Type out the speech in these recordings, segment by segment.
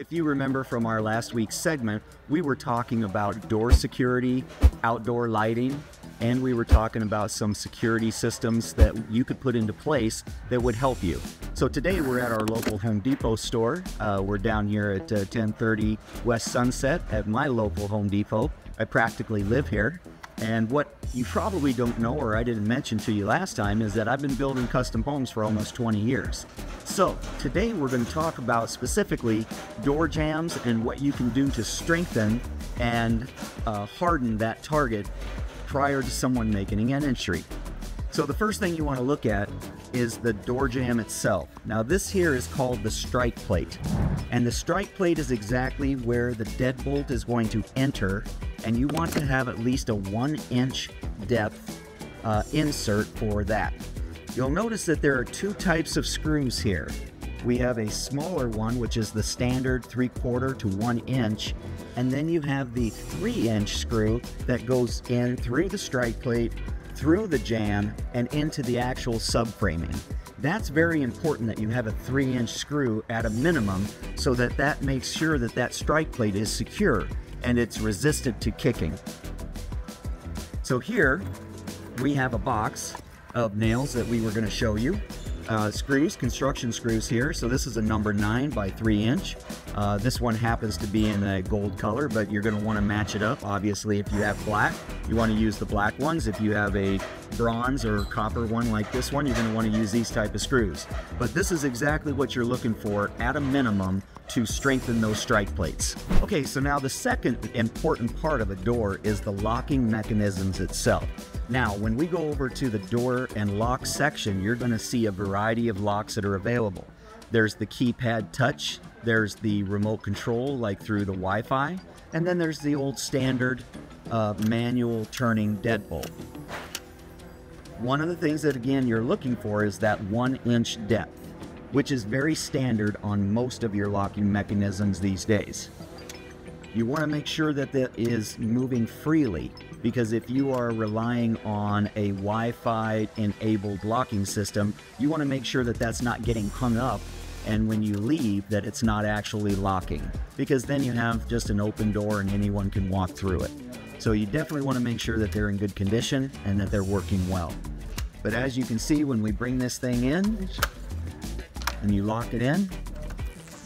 If you remember from our last week's segment, we were talking about door security, outdoor lighting, and we were talking about some security systems that you could put into place that would help you. So today we're at our local Home Depot store. Uh, we're down here at uh, 1030 West Sunset at my local Home Depot. I practically live here. And what you probably don't know, or I didn't mention to you last time, is that I've been building custom homes for almost 20 years. So today we're going to talk about specifically door jambs and what you can do to strengthen and uh, harden that target prior to someone making an entry. So the first thing you want to look at is the door jamb itself. Now this here is called the strike plate. And the strike plate is exactly where the deadbolt is going to enter and you want to have at least a one inch depth uh, insert for that. You'll notice that there are two types of screws here. We have a smaller one, which is the standard three quarter to one inch, and then you have the three inch screw that goes in through the strike plate through the jamb and into the actual subframing. That's very important that you have a three inch screw at a minimum so that that makes sure that that strike plate is secure and it's resistant to kicking. So here we have a box of nails that we were going to show you uh, screws, construction screws here. So this is a number 9 by 3 inch. Uh, this one happens to be in a gold color, but you're going to want to match it up. Obviously, if you have black, you want to use the black ones. If you have a bronze or copper one like this one, you're going to want to use these type of screws. But this is exactly what you're looking for at a minimum to strengthen those strike plates. Okay, so now the second important part of a door is the locking mechanisms itself. Now, when we go over to the door and lock section, you're going to see a variety of locks that are available. There's the keypad touch, there's the remote control like through the Wi-Fi, and then there's the old standard uh, manual turning deadbolt. One of the things that again you're looking for is that one inch depth, which is very standard on most of your locking mechanisms these days. You want to make sure that that is moving freely because if you are relying on a Wi-Fi enabled locking system, you want to make sure that that's not getting hung up and when you leave that it's not actually locking because then you have just an open door and anyone can walk through it. So you definitely want to make sure that they're in good condition and that they're working well. But as you can see when we bring this thing in and you lock it in,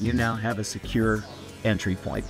you now have a secure entry point.